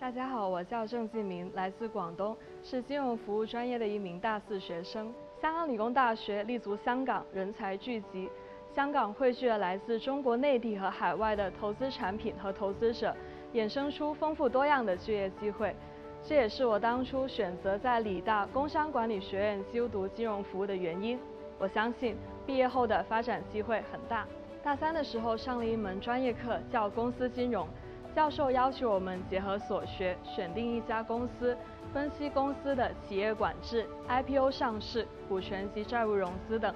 大家好，我叫郑继明，来自广东，是金融服务专业的一名大四学生。香港理工大学立足香港，人才聚集，香港汇聚了来自中国内地和海外的投资产品和投资者，衍生出丰富多样的就业机会。这也是我当初选择在理大工商管理学院修读金融服务的原因。我相信毕业后的发展机会很大。大三的时候上了一门专业课，叫公司金融。教授要求我们结合所学，选定一家公司，分析公司的企业管制、IPO 上市、股权及债务融资等。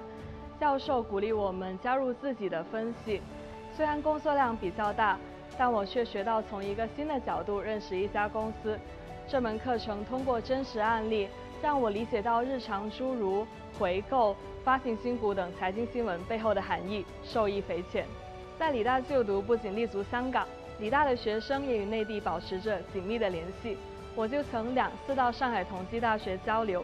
教授鼓励我们加入自己的分析。虽然工作量比较大，但我却学到从一个新的角度认识一家公司。这门课程通过真实案例，让我理解到日常诸如回购、发行新股等财经新闻背后的含义，受益匪浅。在理大就读不仅立足香港。理大的学生也与内地保持着紧密的联系，我就曾两次到上海同济大学交流。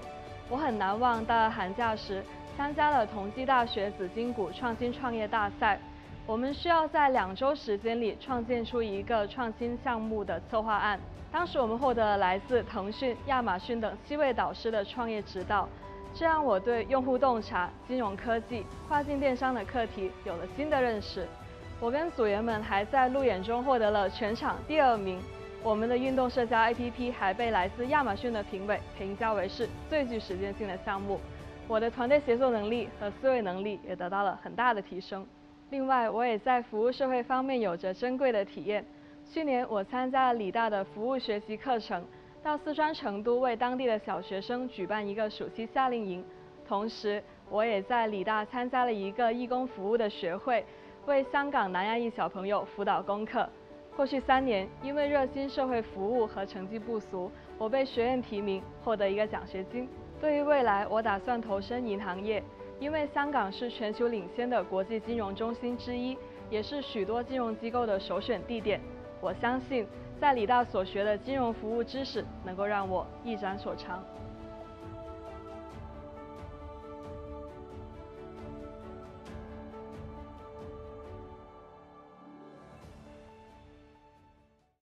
我很难忘，到了寒假时参加了同济大学紫金谷创新创业大赛。我们需要在两周时间里创建出一个创新项目的策划案。当时我们获得了来自腾讯、亚马逊等七位导师的创业指导，这让我对用户洞察、金融科技、跨境电商的课题有了新的认识。我跟组员们还在路演中获得了全场第二名。我们的运动社交 APP 还被来自亚马逊的评委评价为是最具实践性的项目。我的团队协作能力和思维能力也得到了很大的提升。另外，我也在服务社会方面有着珍贵的体验。去年我参加了理大的服务学习课程，到四川成都为当地的小学生举办一个暑期夏令营。同时，我也在理大参加了一个义工服务的学会。为香港南亚裔小朋友辅导功课。过去三年，因为热心社会服务和成绩不俗，我被学院提名，获得一个奖学金。对于未来，我打算投身银行业，因为香港是全球领先的国际金融中心之一，也是许多金融机构的首选地点。我相信，在理大所学的金融服务知识，能够让我一展所长。